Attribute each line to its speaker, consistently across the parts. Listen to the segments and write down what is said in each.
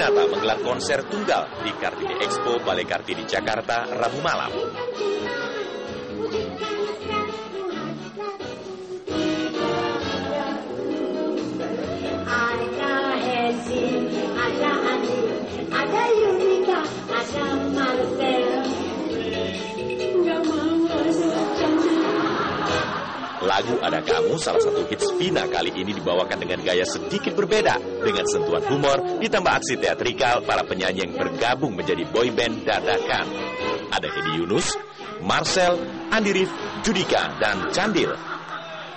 Speaker 1: Panduwinata menggelar konser tunggal di Kartini Expo Balai Kartini Jakarta Rabu malam. Lagu Ada Kamu, salah satu hits Vina kali ini dibawakan dengan gaya sedikit berbeda. Dengan sentuhan humor, ditambah aksi teatrikal para penyanyi yang bergabung menjadi boyband dadakan. Ada Hedi Yunus, Marcel, Andi Rif, Judika, dan Candil.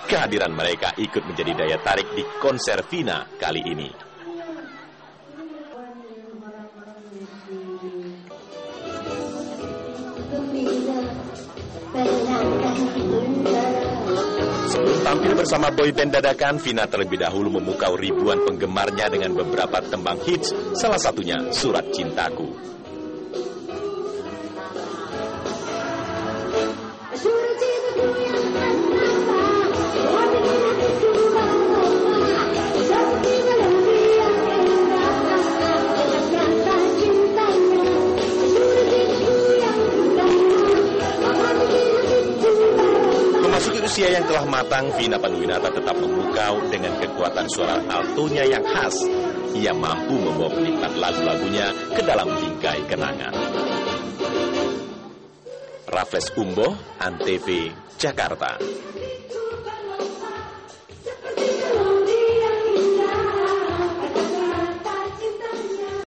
Speaker 1: Kehadiran mereka ikut menjadi daya tarik di konser Vina kali ini. Sebelum tampil bersama boyband dadakan, Vina terlebih dahulu memukau ribuan penggemarnya dengan beberapa tembang hits, salah satunya Surat Cintaku. Memasuki usia yang telah matang, Vina Panduwinata tetap memukau dengan kekuatan suara altonya yang khas. Ia mampu membawa penikmat lagu-lagunya ke dalam bingkai kenangan. Rafles Umboh, Antv, Jakarta.